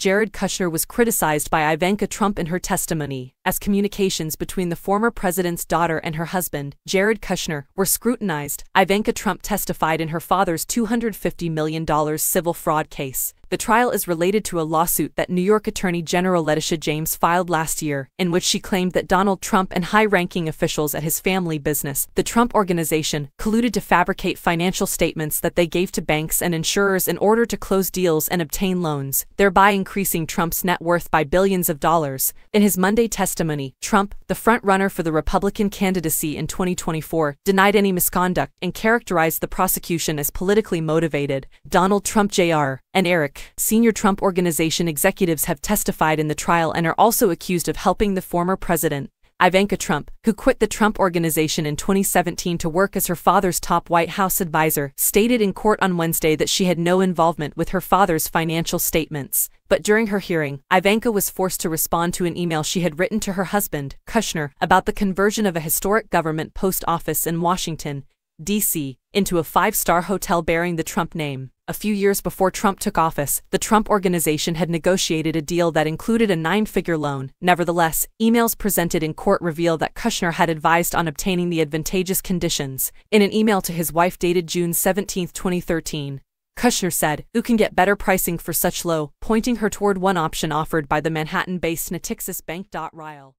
Jared Kushner was criticized by Ivanka Trump in her testimony, as communications between the former president's daughter and her husband, Jared Kushner, were scrutinized. Ivanka Trump testified in her father's $250 million civil fraud case. The trial is related to a lawsuit that New York Attorney General Letitia James filed last year, in which she claimed that Donald Trump and high-ranking officials at his family business, the Trump Organization, colluded to fabricate financial statements that they gave to banks and insurers in order to close deals and obtain loans, thereby increasing Trump's net worth by billions of dollars. In his Monday testimony, Trump, the front-runner for the Republican candidacy in 2024, denied any misconduct and characterized the prosecution as politically motivated. Donald Trump Jr. and Eric senior Trump Organization executives have testified in the trial and are also accused of helping the former president, Ivanka Trump, who quit the Trump Organization in 2017 to work as her father's top White House advisor, stated in court on Wednesday that she had no involvement with her father's financial statements. But during her hearing, Ivanka was forced to respond to an email she had written to her husband, Kushner, about the conversion of a historic government post office in Washington, D.C., into a five-star hotel bearing the Trump name. A few years before Trump took office, the Trump Organization had negotiated a deal that included a nine-figure loan. Nevertheless, emails presented in court reveal that Kushner had advised on obtaining the advantageous conditions. In an email to his wife dated June 17, 2013, Kushner said, Who can get better pricing for such low, pointing her toward one option offered by the Manhattan-based Natixis Bank. Ryle.